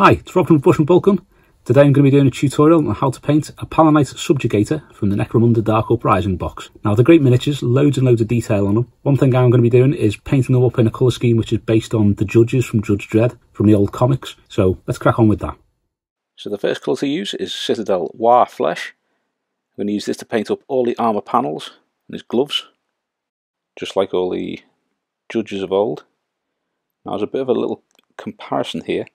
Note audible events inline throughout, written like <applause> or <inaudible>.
Hi, it's Rob from Brush and Boltgun. Today I'm going to be doing a tutorial on how to paint a Palanite subjugator from the Necromunda Dark Uprising box. Now they're great miniatures, loads and loads of detail on them. One thing I'm going to be doing is painting them up in a colour scheme which is based on the Judges from Judge Dredd from the old comics. So let's crack on with that. So the first colour to use is Citadel Waaagh! Flesh. I'm going to use this to paint up all the armour panels and his gloves, just like all the Judges of old. Now there's a bit of a little comparison here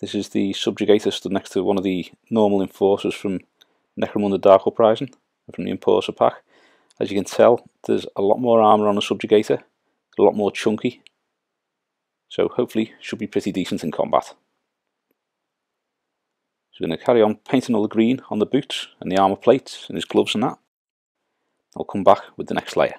this is the subjugator stood next to one of the normal enforcers from Necromunda Dark Uprising, and from the Enforcer pack. As you can tell, there's a lot more armour on the subjugator, a lot more chunky, so hopefully should be pretty decent in combat. So we're going to carry on painting all the green on the boots and the armour plates and his gloves and that. I'll come back with the next layer.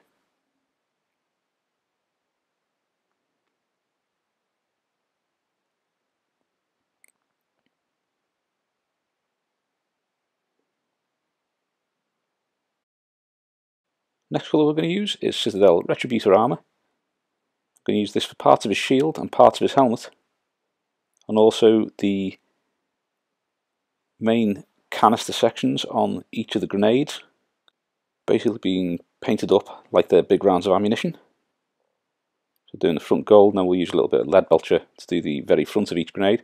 Next colour we're going to use is Citadel Retributor Armour. I'm going to use this for parts of his shield and parts of his helmet and also the main canister sections on each of the grenades basically being painted up like they're big rounds of ammunition. So doing the front gold, now we'll use a little bit of Leadbelcher to do the very front of each grenade.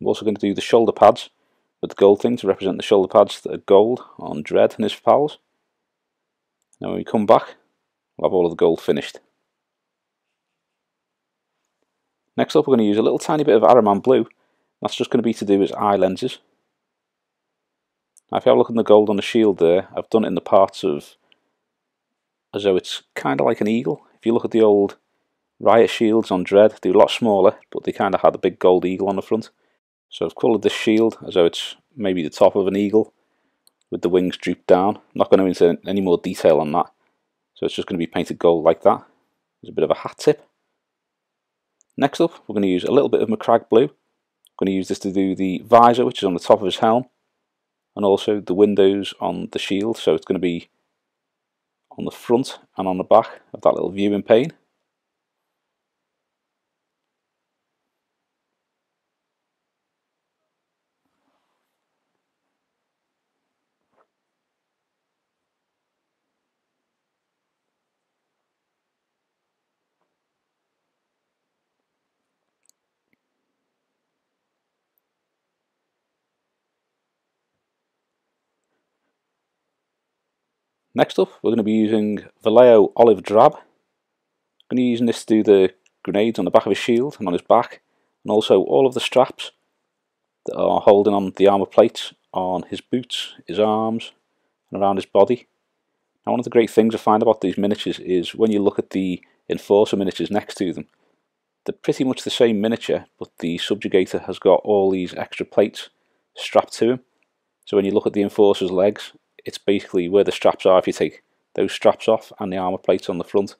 I'm also going to do the shoulder pads with the gold thing to represent the shoulder pads that are gold on Dredd and his pals. Now when we come back, we'll have all of the gold finished. Next up we're going to use a little tiny bit of Ahriman blue. That's just going to be to do his eye lenses. Now if you have a look at the gold on the shield there, I've done it in the parts of as though it's kind of like an eagle. If you look at the old riot shields on Dredd, they're a lot smaller, but they kind of had a big gold eagle on the front. So I've coloured this shield as though it's maybe the top of an eagle with the wings drooped down. I'm not going to into any more detail on that. So it's just going to be painted gold like that. There's a bit of a hat tip. Next up, we're going to use a little bit of Macragge blue. I'm going to use this to do the visor, which is on the top of his helm, and also the windows on the shield. So it's going to be on the front and on the back of that little viewing pane. Next up, we're going to be using Vallejo Olive Drab. I'm going to be using this to do the grenades on the back of his shield and on his back, and also all of the straps that are holding on the armour plates on his boots, his arms, and around his body. Now one of the great things I find about these miniatures is when you look at the Enforcer miniatures next to them, they're pretty much the same miniature, but the Subjugator has got all these extra plates strapped to him. So when you look at the Enforcer's legs, it's basically where the straps are. If you take those straps off and the armour plates on the front,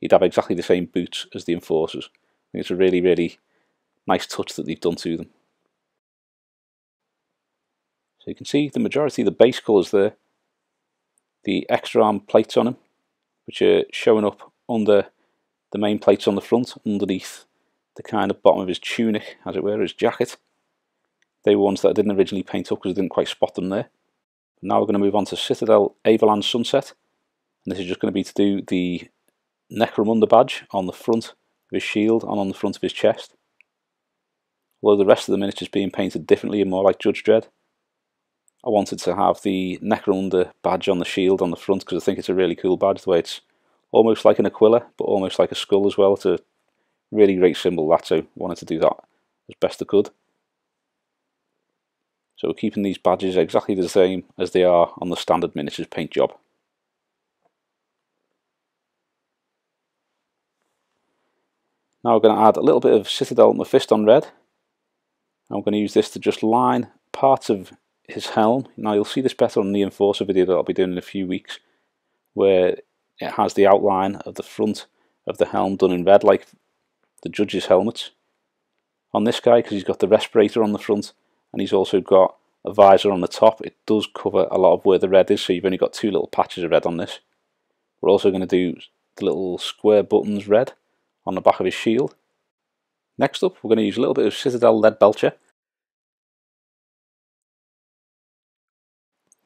you'd have exactly the same boots as the Enforcers. I think it's a really, really nice touch that they've done to them. So you can see the majority of the base colours there, the extra arm plates on them, which are showing up under the main plates on the front, underneath the kind of bottom of his tunic, as it were, his jacket. They were ones that I didn't originally paint up because I didn't quite spot them there. Now we're going to move on to Citadel Averland Sunset. And this is just going to be to do the Necromunda badge on the front of his shield and on the front of his chest. Although the rest of the miniature is being painted differently and more like Judge Dredd. I wanted to have the Necromunda badge on the shield on the front because I think it's a really cool badge the way it's almost like an Aquila but almost like a skull as well. It's a really great symbol that so I wanted to do that as best I could. So we're keeping these badges exactly the same as they are on the standard miniatures paint job. Now we're going to add a little bit of Citadel Mephiston Red. I'm going to use this to just line parts of his helm. Now you'll see this better on the Enforcer video that I'll be doing in a few weeks, where it has the outline of the front of the helm done in red like the judge's helmets. On this guy, because he's got the respirator on the front, and he's also got a visor on the top. It does cover a lot of where the red is, so you've only got two little patches of red on this. We're also going to do the little square buttons red on the back of his shield. Next up, we're going to use a little bit of Citadel Leadbelcher.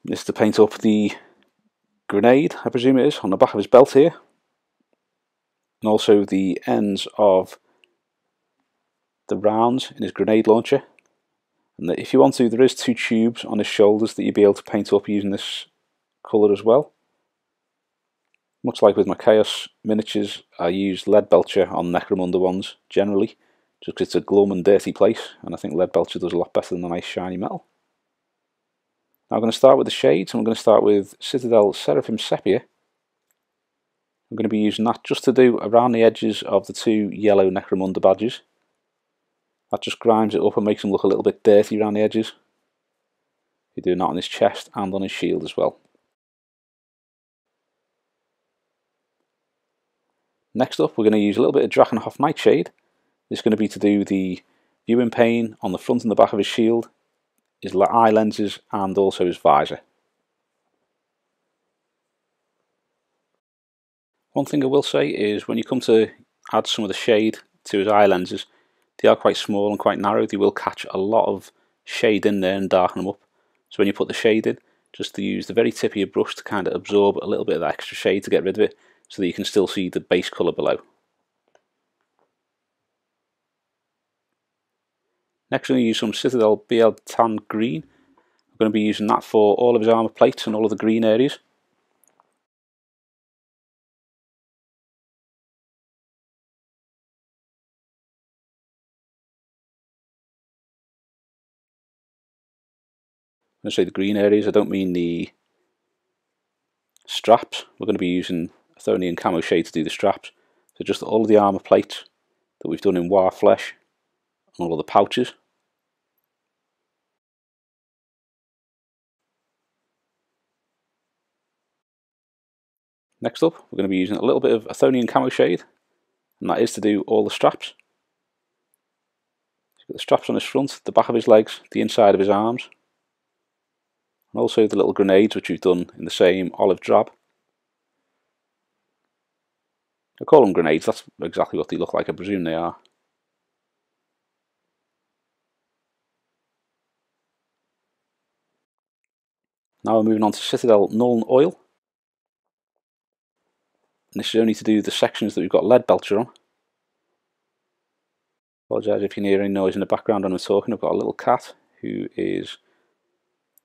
This is to paint up the grenade, I presume it is, on the back of his belt here. And also the ends of the rounds in his grenade launcher. And if you want to, there is two tubes on his shoulders that you'll be able to paint up using this colour as well. Much like with my Chaos miniatures, I use Leadbelcher on Necromunda ones generally, just because it's a glum and dirty place, and I think Leadbelcher does a lot better than a nice shiny metal. Now I'm going to start with the shades, and I'm going to start with Citadel Seraphim Sepia. I'm going to be using that just to do around the edges of the two yellow Necromunda badges. That just grinds it up and makes him look a little bit dirty around the edges. You're doing that on his chest and on his shield as well. Next up, we're going to use a little bit of Drakenhof Nightshade. Is going to be to do the viewing pane on the front and the back of his shield, his eye lenses, and also his visor. One thing I will say is when you come to add some of the shade to his eye lenses, they are quite small and quite narrow. They will catch a lot of shade in there and darken them up. So when you put the shade in, just to use the very tip of your brush to kind of absorb a little bit of that extra shade to get rid of it so that you can still see the base colour below. Next I'm going to use some Citadel BL Tan Green. I'm going to be using that for all of his armour plates and all of the green areas. When I say the green areas, I don't mean the straps. We're going to be using Athonian Camoshade to do the straps. So just all of the armour plates that we've done in Waaagh! Flesh and all of the pouches. Next up, we're going to be using a little bit of Athonian Camoshade, and that is to do all the straps. So the straps on his front, the back of his legs, the inside of his arms, and also the little grenades which we've done in the same olive drab. I call them grenades, that's exactly what they look like, I presume they are. Now we're moving on to Citadel Nuln Oil. And this is only to do the sections that we've got Leadbelcher on. Apologise if you can hear any noise in the background when I'm talking, I've got a little cat who is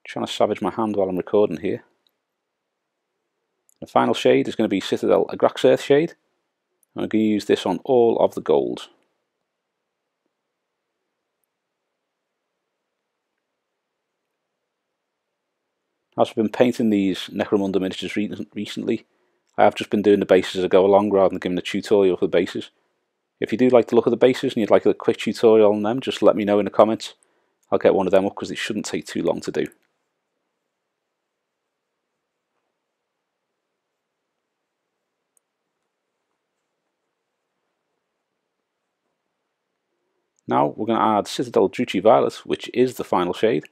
trying to savage my hand while I'm recording here. The final shade is going to be Citadel Agrax Earthshade. I'm going to use this on all of the golds. As I've been painting these Necromunda miniatures re recently, I have just been doing the bases as I go along rather than giving a tutorial for the bases. If you do like to look at the bases and you'd like a quick tutorial on them, just let me know in the comments. I'll get one of them up because it shouldn't take too long to do. Now we're going to add Citadel Druchii Violet, which is the final shade.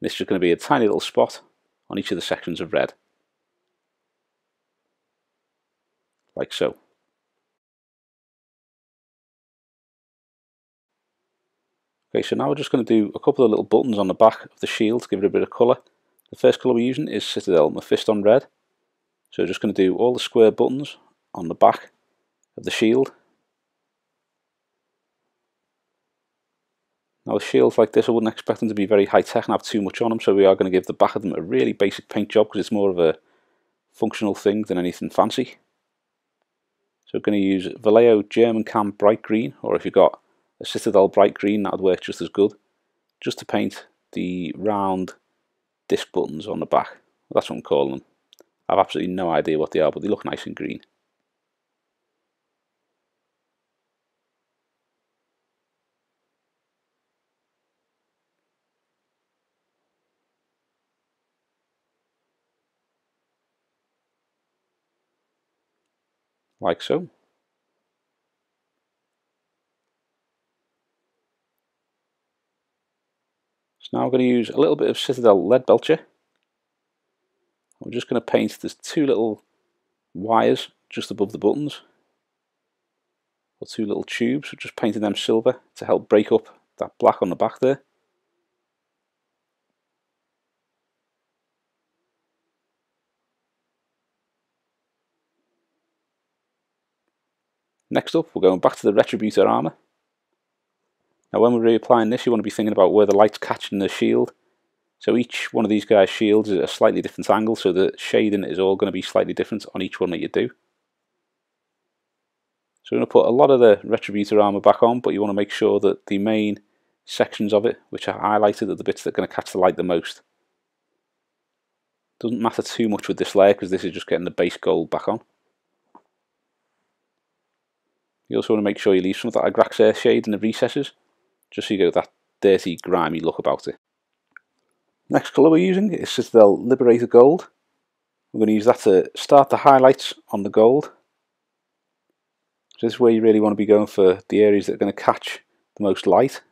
This is going to be a tiny little spot on each of the sections of red. Like so. Okay, so now we're just going to do a couple of little buttons on the back of the shield to give it a bit of colour. The first colour we're using is Citadel Mephiston Red. So we're just going to do all the square buttons on the back of the shield Now with shields like this I wouldn't expect them to be very high tech and have too much on them so we are going to give the back of them a really basic paint job because it's more of a functional thing than anything fancy. So we're going to use Vallejo German Cam Bright Green or if you've got a Citadel Bright Green that would work just as good just to paint the round disc buttons on the back. That's what I'm calling them. I have absolutely no idea what they are but they look nice and green. Like so. So now I'm going to use a little bit of Citadel Leadbelcher. I'm just going to paint there's two little wires just above the buttons. Or two little tubes, just painting them silver to help break up that black on the back there. Next up, we're going back to the Retributor armour. Now when we're reapplying this, you want to be thinking about where the light's catching the shield. So each one of these guys' shields is at a slightly different angle, so the shading is all going to be slightly different on each one that you do. So we're going to put a lot of the Retributor armour back on, but you want to make sure that the main sections of it, which are highlighted, are the bits that are going to catch the light the most. Doesn't matter too much with this layer because this is just getting the base gold back on. You also want to make sure you leave some of that Agrax shade in the recesses, just so you get that dirty, grimy look about it. Next colour we're using is Citadel Liberator Gold. We're going to use that to start the highlights on the gold. So this is where you really want to be going for the areas that are going to catch the most light.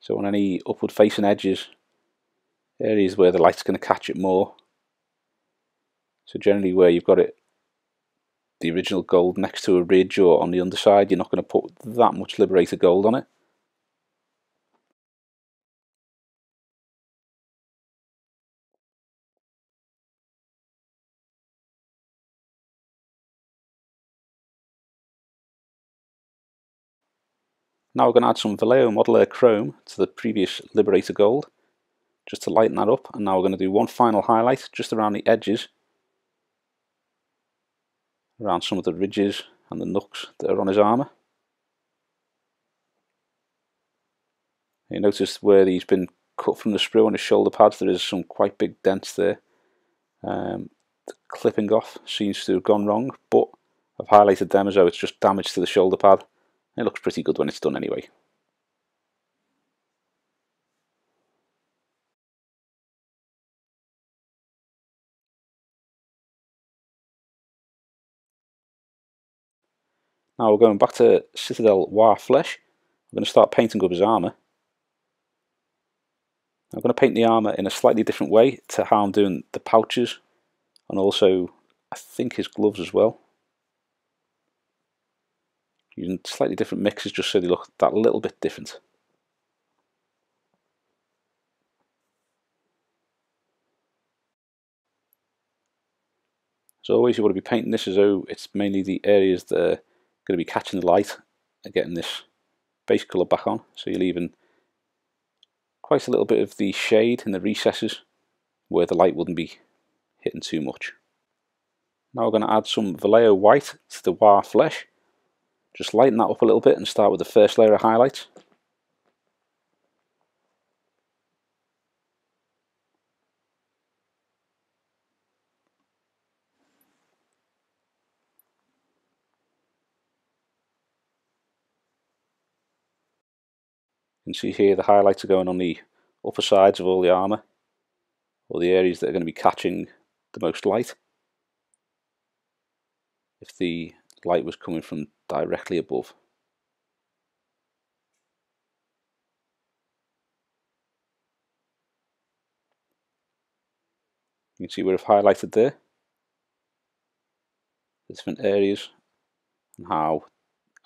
So on any upward facing edges, areas where the light's going to catch it more. So generally where you've got it the original gold next to a ridge or on the underside, you're not going to put that much Liberator gold on it. Now we're going to add some Vallejo Model Air Chrome to the previous Liberator Gold, just to lighten that up. And now we're going to do one final highlight just around the edges around some of the ridges and the nooks that are on his armour. You notice where he's been cut from the sprue on his shoulder pads, there is some quite big dents there. Um, the clipping off seems to have gone wrong, but I've highlighted them as though it's just damage to the shoulder pad. It looks pretty good when it's done anyway. Now we're going back to Citadel Waaagh! Flesh. I'm going to start painting up his armour. I'm going to paint the armour in a slightly different way to how I'm doing the pouches and also I think his gloves as well. Using slightly different mixes just so they look that little bit different. As always you want to be painting this as though it's mainly the areas that going to be catching the light and getting this base colour back on. So you're leaving quite a little bit of the shade in the recesses where the light wouldn't be hitting too much. Now we're going to add some Vallejo white to the Waaagh! flesh. Just lighten that up a little bit and start with the first layer of highlights. Can see here the highlights are going on the upper sides of all the armour, or the areas that are going to be catching the most light. If the light was coming from directly above. You can see where I've highlighted there the different areas and how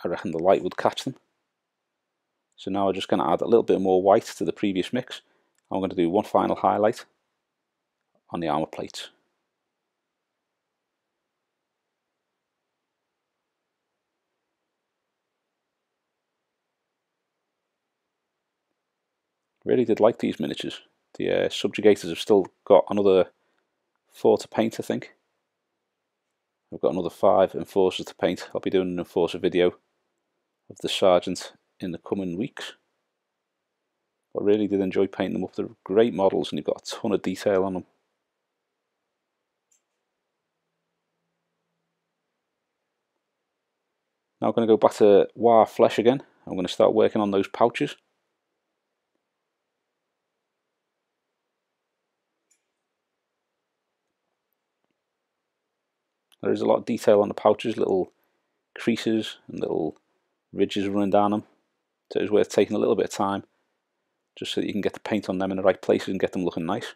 I reckon the light would catch them. So now I'm just going to add a little bit more white to the previous mix. I'm going to do one final highlight on the armor plates. Really did like these miniatures. The uh, subjugators have still got another four to paint, I think. I've got another five enforcers to paint. I'll be doing an enforcer video of the sergeant in the coming weeks. I really did enjoy painting them up. They're great models and you've got a ton of detail on them. Now I'm going to go back to Waaagh! Flesh again. I'm going to start working on those pouches. There is a lot of detail on the pouches, little creases and little ridges running down them. So it's worth taking a little bit of time just so that you can get the paint on them in the right places and get them looking nice.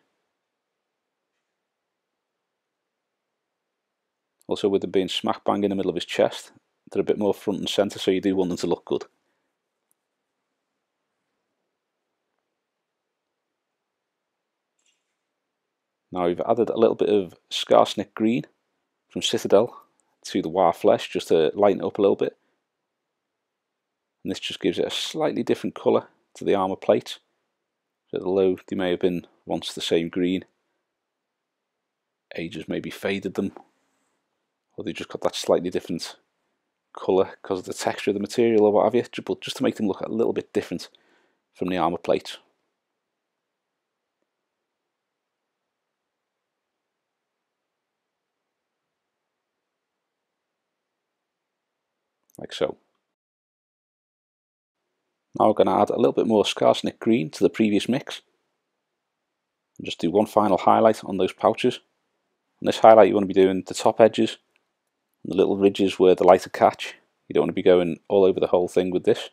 Also with them being smack bang in the middle of his chest, they're a bit more front and centre so you do want them to look good. Now we've added a little bit of Skarsnik green from Citadel to the Waaagh! flesh just to lighten it up a little bit. And this just gives it a slightly different colour to the armour plate. So although they may have been once the same green, ages maybe faded them, or they just got that slightly different colour because of the texture of the material or what have you, but just to make them look a little bit different from the armour plate. like so. Now we're going to add a little bit more Skarsnik green to the previous mix. And just do one final highlight on those pouches. On this highlight you want to be doing the top edges, and the little ridges where the lighter catch. You don't want to be going all over the whole thing with this.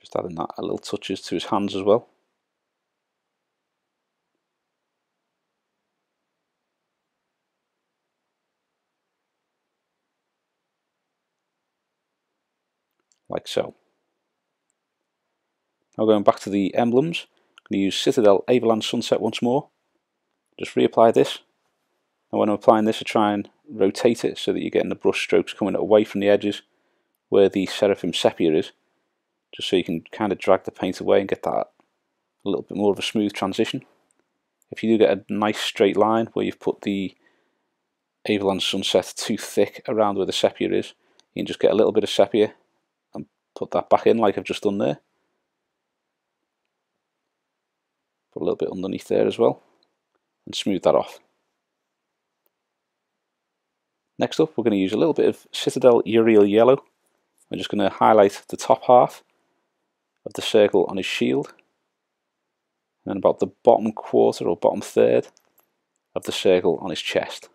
Just adding that a little touches to his hands as well. Like so. Now going back to the emblems, I'm going to use Citadel Averland Sunset once more. Just reapply this. And when I'm applying this, I try and rotate it so that you're getting the brush strokes coming away from the edges where the Seraphim Sepia is just so you can kind of drag the paint away and get that a little bit more of a smooth transition. If you do get a nice straight line where you've put the Averland Sunset too thick around where the sepia is, you can just get a little bit of sepia put that back in like I've just done there. Put a little bit underneath there as well and smooth that off. Next up we're going to use a little bit of Citadel Yriel Yellow. I'm just going to highlight the top half of the circle on his shield and about the bottom quarter or bottom third of the circle on his chest.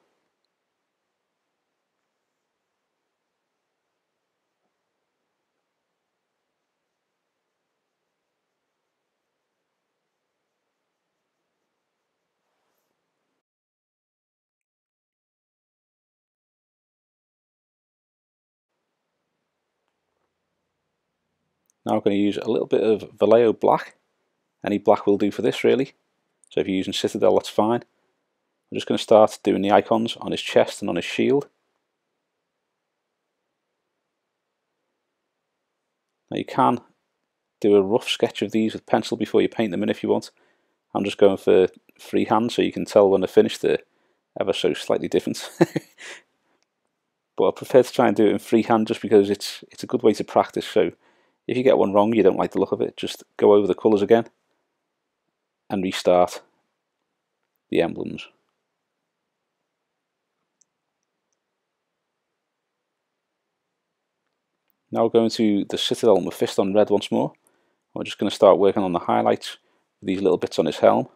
Now I'm going to use a little bit of Vallejo black. Any black will do for this really. So if you're using Citadel that's fine. I'm just going to start doing the icons on his chest and on his shield. Now you can do a rough sketch of these with pencil before you paint them in if you want. I'm just going for freehand so you can tell when they're finished they're ever so slightly different. <laughs> but I prefer to try and do it in freehand just because it's it's a good way to practice so if you get one wrong, you don't like the look of it, just go over the colours again and restart the emblems. Now we're going to the Citadel Mephiston Red once more. We're just going to start working on the highlights, these little bits on his helm.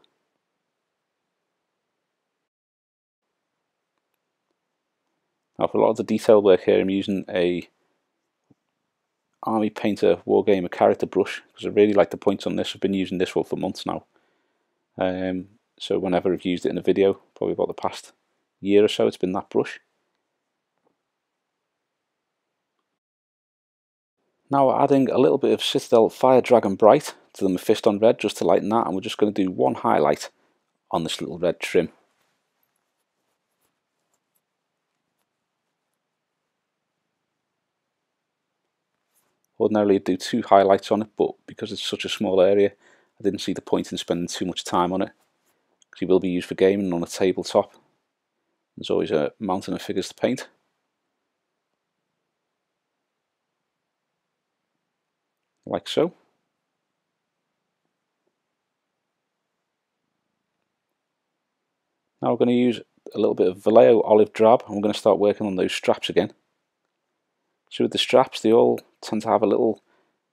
Now for a lot of the detail work here I'm using a Army Painter Wargamer character brush because I really like the points on this. I've been using this one for months now. Um, so whenever I've used it in a video, probably about the past year or so, it's been that brush. Now we're adding a little bit of Citadel Fire Dragon Bright to the Mephiston Red just to lighten that and we're just going to do one highlight on this little red trim. Ordinarily I'd do two highlights on it, but because it's such a small area, I didn't see the point in spending too much time on it. Because it will be used for gaming on a tabletop. There's always a mountain of figures to paint. Like so. Now we're going to use a little bit of Vallejo Olive Drab and we're going to start working on those straps again. So with the straps, they all tend to have a little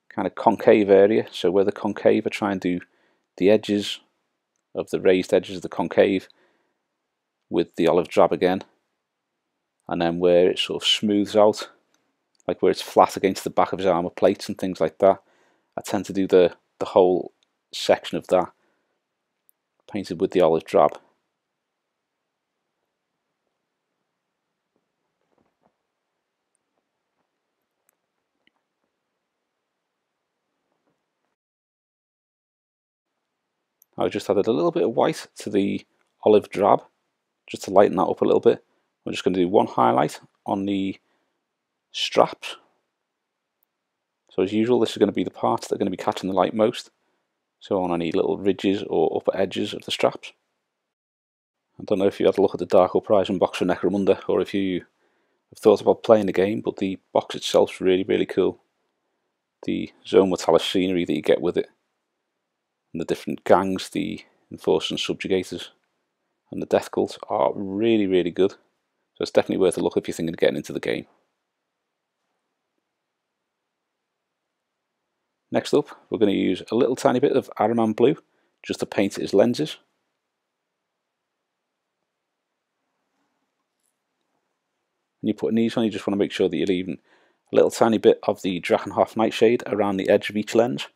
kind of concave area. So where the concave, I try and do the edges of the raised edges of the concave with the olive drab again. And then where it sort of smooths out like where it's flat against the back of his armor plates and things like that. I tend to do the, the whole section of that painted with the olive drab. I just added a little bit of white to the olive drab just to lighten that up a little bit. I'm just going to do one highlight on the straps. So as usual, this is going to be the parts that are going to be catching the light most. So on any little ridges or upper edges of the straps. I don't know if you had a look at the Dark Uprising box for Necromunda or if you have thought about playing the game, but the box itself is really, really cool. The Zone Mortalis scenery that you get with it and the different gangs, the enforcers and subjugators, and the death cult are really, really good. So it's definitely worth a look if you're thinking of getting into the game. Next up, we're going to use a little tiny bit of Ahriman blue just to paint his lenses. When you're putting these on, you just want to make sure that you're leaving a little tiny bit of the Drakenhof Nightshade around the edge of each lens.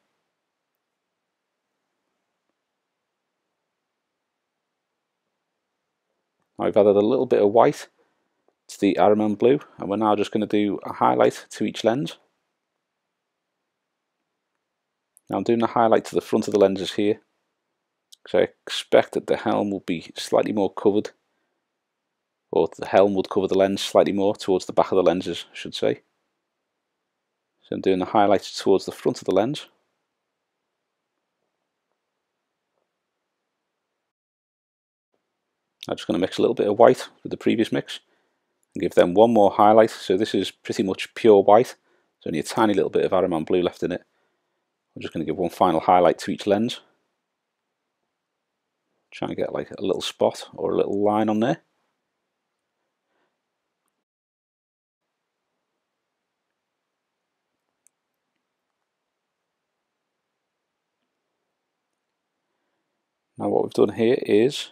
I've added a little bit of white to the Ahriman blue and we're now just going to do a highlight to each lens. Now I'm doing the highlight to the front of the lenses here because I expect that the helm will be slightly more covered or the helm would cover the lens slightly more towards the back of the lenses I should say. So I'm doing the highlights towards the front of the lens. I'm just going to mix a little bit of white with the previous mix and give them one more highlight. So this is pretty much pure white. There's only a tiny little bit of Ahriman blue left in it. I'm just going to give one final highlight to each lens. Try and get like a little spot or a little line on there. Now what we've done here is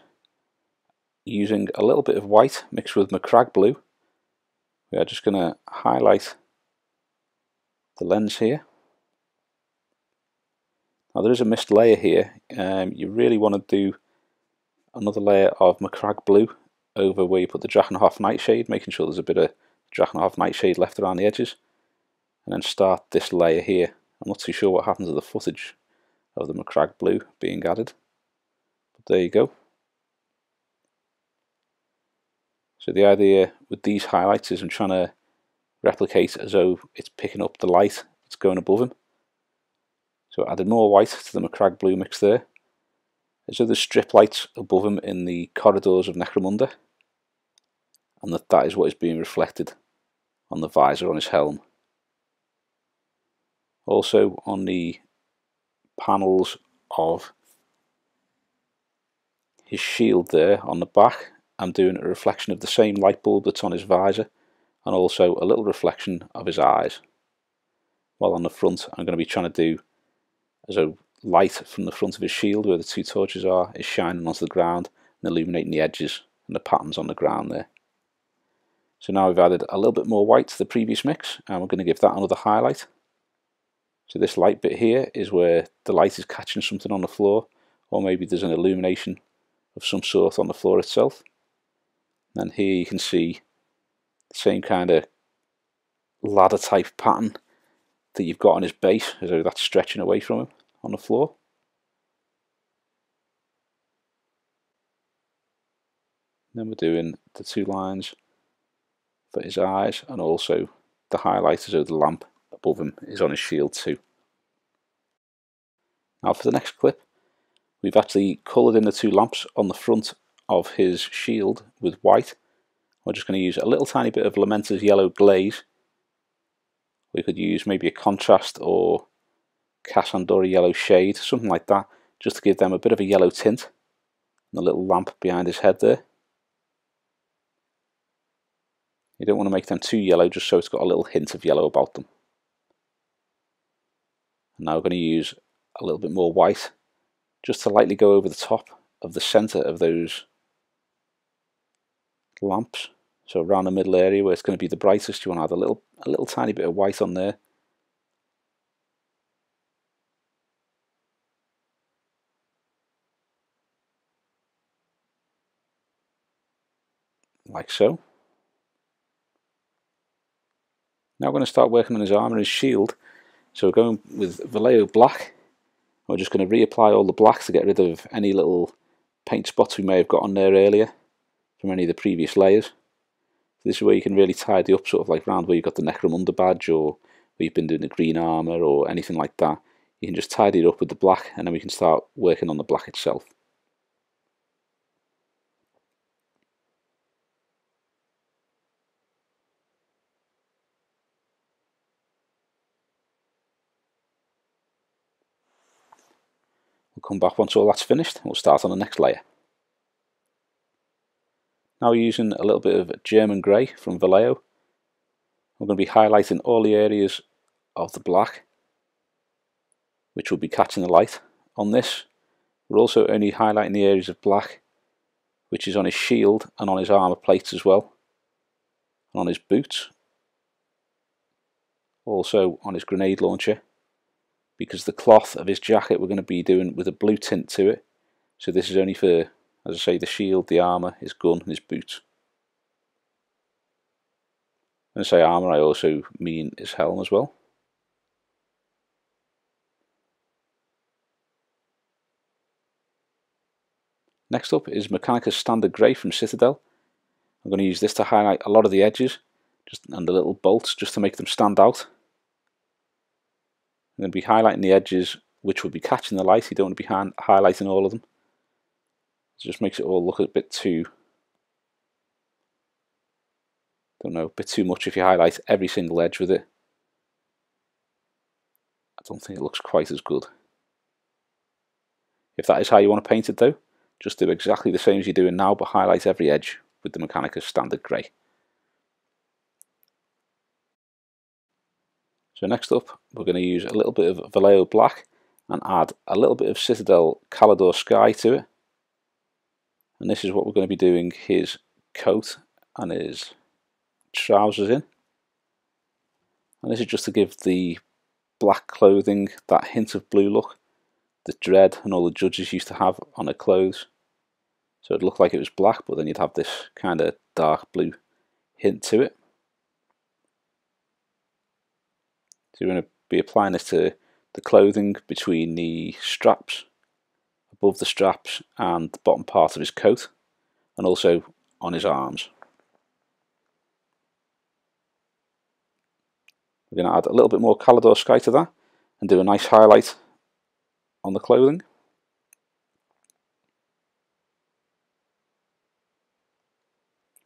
using a little bit of white mixed with Macragge blue. We are just going to highlight the lens here. Now there is a mist layer here. Um, you really want to do another layer of Macragge blue over where you put the Drakenhof Nightshade, making sure there's a bit of Drakenhof Nightshade left around the edges. And then start this layer here. I'm not too sure what happens to the footage of the Macragge blue being added. But there you go. So the idea with these highlights is I'm trying to replicate as though it's picking up the light that's going above him. So I added more white to the Macragge blue mix there. There's strip lights above him in the corridors of Necromunda. And that that is what is being reflected on the visor on his helm. Also on the panels of his shield there on the back I'm doing a reflection of the same light bulb that's on his visor and also a little reflection of his eyes. While on the front I'm going to be trying to do as a light from the front of his shield where the two torches are is shining onto the ground and illuminating the edges and the patterns on the ground there. So now we've added a little bit more white to the previous mix and we're going to give that another highlight. So this light bit here is where the light is catching something on the floor or maybe there's an illumination of some sort on the floor itself and here you can see the same kind of ladder type pattern that you've got on his base as though that's stretching away from him on the floor. then we're doing the two lines for his eyes and also the highlighters of the lamp above him is on his shield too. Now for the next clip we've actually coloured in the two lamps on the front of his shield with white. We're just going to use a little tiny bit of Lamenter's yellow glaze. We could use maybe a contrast or Casandora yellow shade, something like that, just to give them a bit of a yellow tint. And the little lamp behind his head there. You don't want to make them too yellow, just so it's got a little hint of yellow about them. And now we're going to use a little bit more white, just to lightly go over the top of the center of those lamps So around the middle area where it's going to be the brightest, you want to add a little, a little tiny bit of white on there. Like so. Now we're going to start working on his armour and his shield. So we're going with Vallejo Black. We're just going to reapply all the black to get rid of any little paint spots we may have got on there earlier from any of the previous layers. This is where you can really tidy up sort of like round where you've got the Necromunda badge or where you've been doing the green armour or anything like that. You can just tidy it up with the black and then we can start working on the black itself. We'll come back once all that's finished we'll start on the next layer. Now using a little bit of German grey from Vallejo. We're going to be highlighting all the areas of the black which will be catching the light. On this we're also only highlighting the areas of black which is on his shield and on his armour plates as well and on his boots also on his grenade launcher because the cloth of his jacket we're going to be doing with a blue tint to it so this is only for as I say the shield, the armour, his gun and his boots. When I say armour I also mean his helm as well. Next up is Mechanicus Standard Grey from Citadel. I'm going to use this to highlight a lot of the edges just and the little bolts just to make them stand out. I'm going to be highlighting the edges which will be catching the light, you don't want to be highlighting all of them. It just makes it all look a bit too, don't know, a bit too much if you highlight every single edge with it. I don't think it looks quite as good. If that is how you want to paint it though, just do exactly the same as you're doing now but highlight every edge with the Mechanicus Standard Grey. So next up we're going to use a little bit of Vallejo Black and add a little bit of Citadel Caledor Sky to it and this is what we're going to be doing his coat and his trousers in. And this is just to give the black clothing that hint of blue look the Dredd and all the judges used to have on their clothes. So it looked like it was black but then you'd have this kind of dark blue hint to it. So you're going to be applying this to the clothing between the straps above the straps and the bottom part of his coat and also on his arms. We're going to add a little bit more Caledor Sky to that and do a nice highlight on the clothing.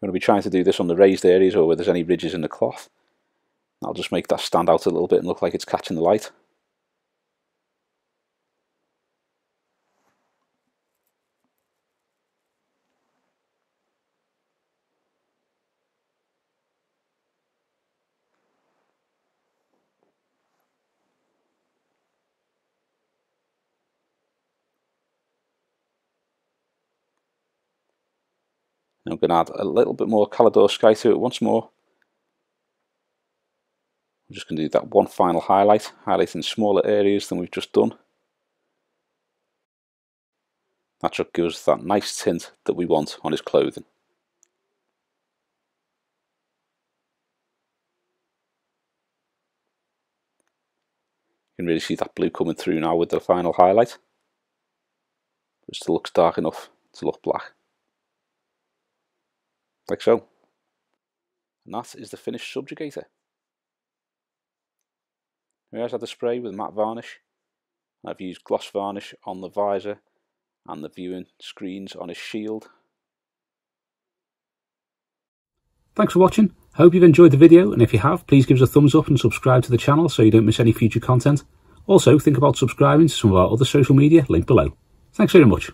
I'm going to be trying to do this on the raised areas or where there's any ridges in the cloth. I'll just make that stand out a little bit and look like it's catching the light. Going to add a little bit more Caledor Sky to it once more. I'm just going to do that one final highlight, highlighting smaller areas than we've just done. That should give us that nice tint that we want on his clothing. You can really see that blue coming through now with the final highlight. It still looks dark enough to look black like so. And that is the finished subjugator. Here's had the spray with matte varnish. I've used gloss varnish on the visor and the viewing screens on his shield. Thanks for watching. Hope you've enjoyed the video and if you have, please give us a thumbs up and subscribe to the channel so you don't miss any future content. Also, think about subscribing to some of our other social media linked below. Thanks very much.